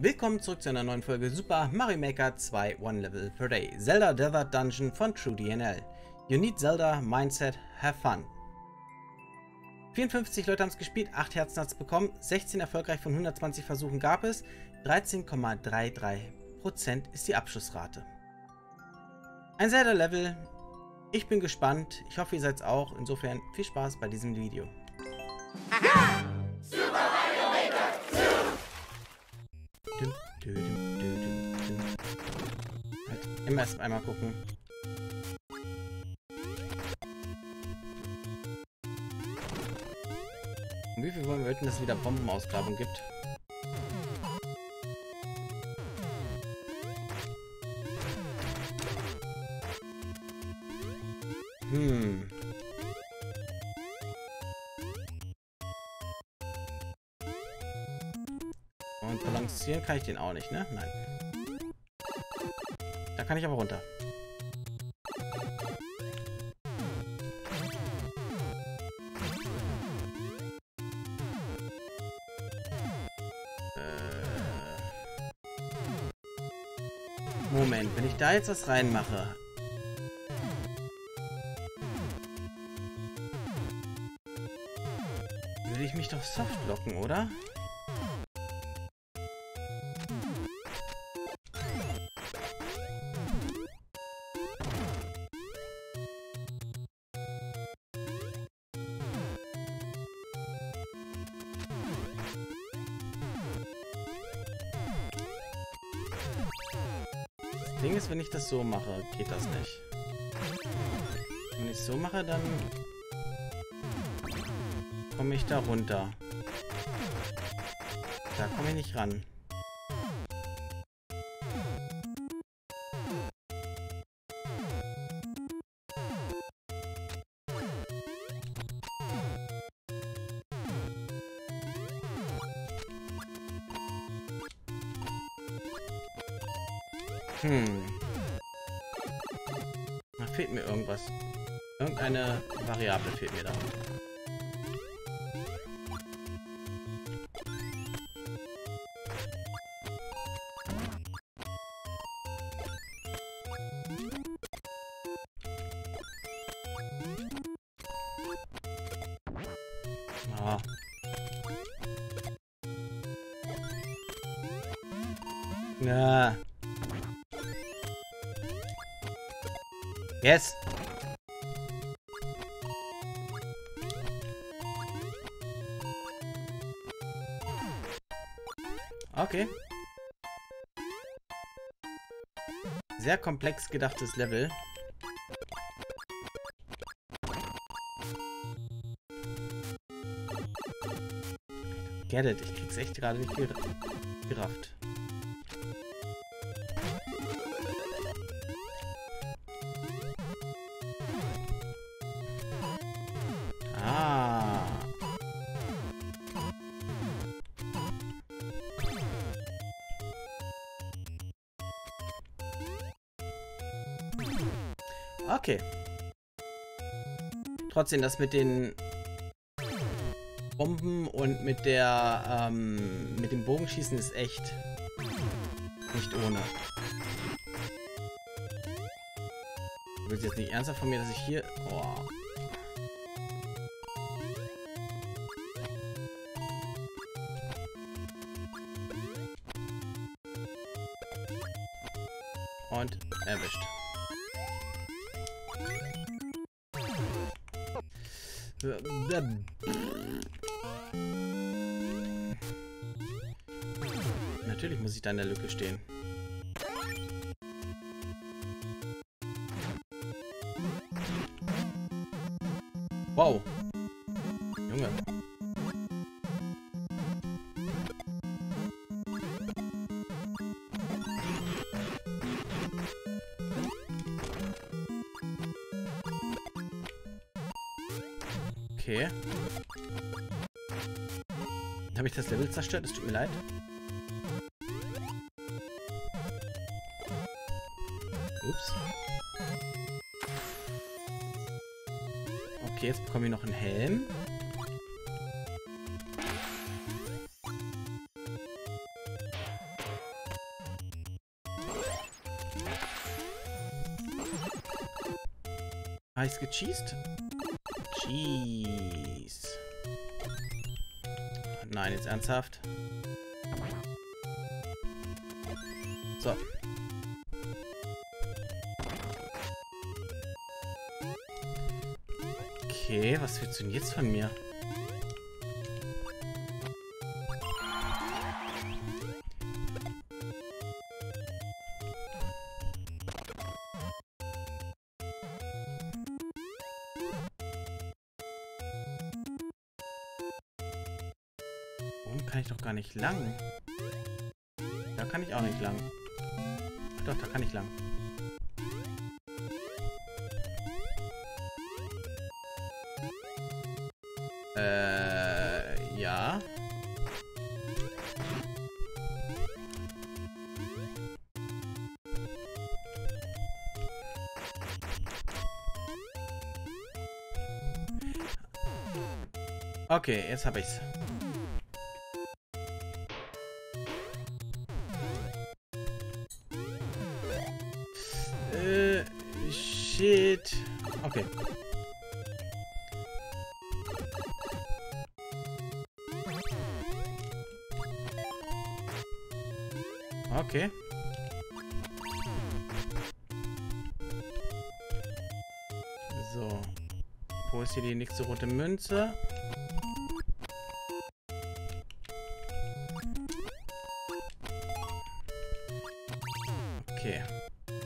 Willkommen zurück zu einer neuen Folge Super Mario Maker 2 One Level per Day. Zelda Desert Dungeon von TrueDNL. You need Zelda, Mindset, have fun. 54 Leute haben es gespielt, 8 Herzen hat es bekommen, 16 erfolgreich von 120 Versuchen gab es, 13,33% ist die Abschlussrate. Ein Zelda-Level, ich bin gespannt, ich hoffe ihr seid es auch, insofern viel Spaß bei diesem Video. Aha! Immer erst einmal gucken. Wie viel wollen wir, dass es wieder Bombenausgrabung gibt? Kann ich den auch nicht, ne? Nein. Da kann ich aber runter. Äh. Moment, wenn ich da jetzt was reinmache, würde ich mich doch soft locken, oder? Ding ist, wenn ich das so mache, geht das nicht. Wenn ich es so mache, dann komme ich da runter. Da komme ich nicht ran. Hm. Da fehlt mir irgendwas. Irgendeine Variable fehlt mir da. Ah. Ja. Yes. Okay. Sehr komplex gedachtes Level. Get it. Ich krieg's echt gerade nicht gerafft. Okay. Trotzdem, das mit den Bomben und mit der, ähm, mit dem Bogenschießen ist echt nicht ohne. Du willst jetzt nicht ernsthaft von mir, dass ich hier... Oh. Und erwischt. Natürlich muss ich da in der Lücke stehen. Wow. Okay. Habe ich das Level zerstört? Es tut mir leid. Ups. Okay, jetzt bekomme ich noch einen Helm. Heiß gecheased? Cheese. Nein, jetzt ernsthaft. So. Okay, was willst du denn jetzt von mir? Warum kann ich doch gar nicht lang? Da kann ich auch nicht lang. Doch, da kann ich lang. Äh, ja. Okay, jetzt habe ich's. Okay. Okay. So. Wo ist hier die nächste rote Münze? Okay.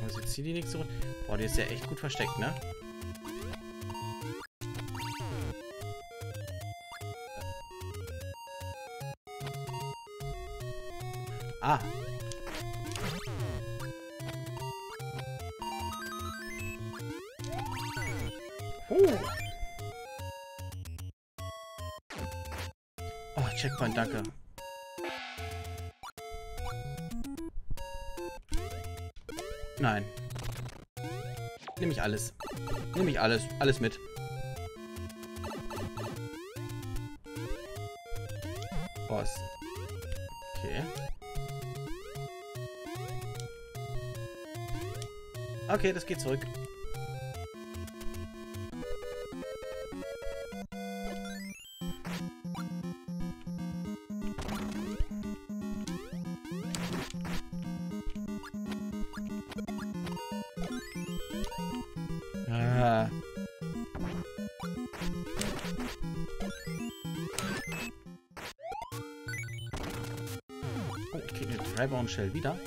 Wo ist jetzt hier die nächste rote? Boah, die ist ja echt gut versteckt, ne? Ah, Uh. Oh, Checkpoint, danke. Nein. Nehme ich alles. Nehme ich alles. Alles mit. Boss. Okay. Okay, das geht zurück. Ah. Oh, ich kriege eine Dryborn Shell wieder.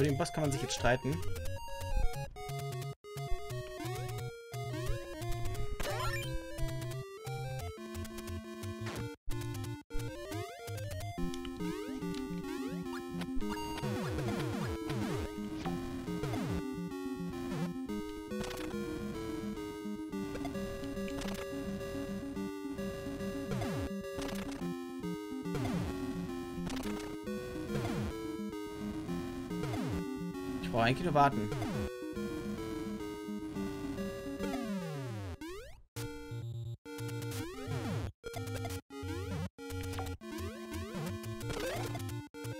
Über den Boss kann man sich jetzt streiten. Ich brauche eigentlich nur warten.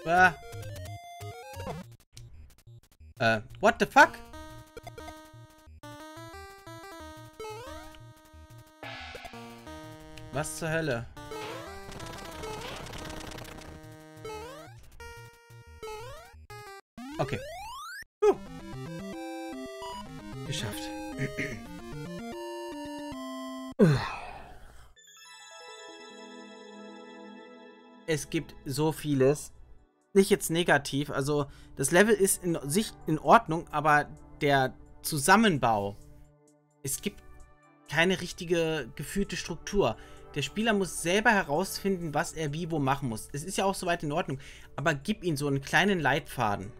Ah. Äh, what the fuck? Was zur Hölle? Es gibt so vieles. Nicht jetzt negativ. Also, das Level ist in sich in Ordnung, aber der Zusammenbau. Es gibt keine richtige gefühlte Struktur. Der Spieler muss selber herausfinden, was er wie wo machen muss. Es ist ja auch soweit in Ordnung. Aber gib ihm so einen kleinen Leitfaden.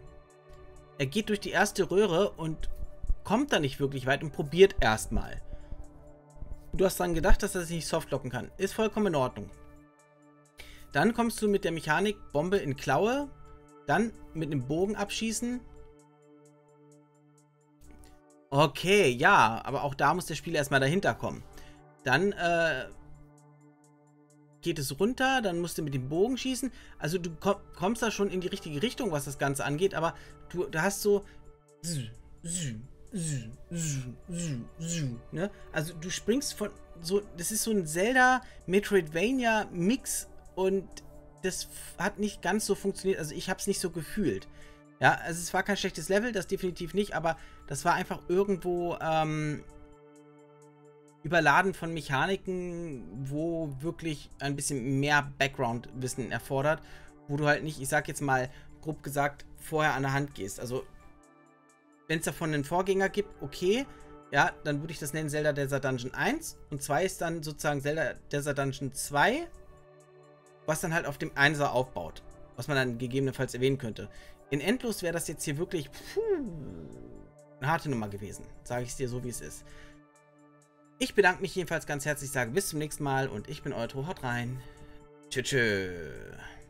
Er geht durch die erste Röhre und kommt da nicht wirklich weit und probiert erstmal. Du hast dann gedacht, dass er sich nicht softlocken kann. Ist vollkommen in Ordnung. Dann kommst du mit der Mechanik Bombe in Klaue. Dann mit einem Bogen abschießen. Okay, ja, aber auch da muss der Spieler erstmal dahinter kommen. Dann, äh, geht es runter, dann musst du mit dem Bogen schießen. Also du kommst da schon in die richtige Richtung, was das Ganze angeht, aber du, du hast so... Ne? Also du springst von so, das ist so ein Zelda Metroidvania Mix und das hat nicht ganz so funktioniert. Also ich habe es nicht so gefühlt. Ja, also es war kein schlechtes Level, das definitiv nicht, aber das war einfach irgendwo ähm, überladen von Mechaniken, wo wirklich ein bisschen mehr Background-Wissen erfordert, wo du halt nicht, ich sag jetzt mal grob gesagt, vorher an der Hand gehst. Also wenn es davon einen Vorgänger gibt, okay, ja, dann würde ich das nennen Zelda Desert Dungeon 1 und 2 ist dann sozusagen Zelda Desert Dungeon 2, was dann halt auf dem 1er aufbaut, was man dann gegebenenfalls erwähnen könnte. In Endlos wäre das jetzt hier wirklich puh, eine harte Nummer gewesen, sage ich es dir so, wie es ist. Ich bedanke mich jedenfalls ganz herzlich, sage bis zum nächsten Mal und ich bin Eutro, haut rein. Tschüss. tschüss.